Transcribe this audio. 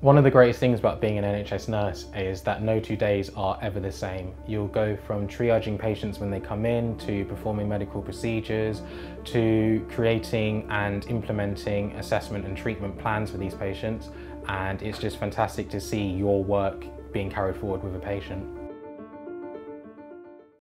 One of the greatest things about being an NHS nurse is that no two days are ever the same. You'll go from triaging patients when they come in to performing medical procedures to creating and implementing assessment and treatment plans for these patients and it's just fantastic to see your work being carried forward with a patient.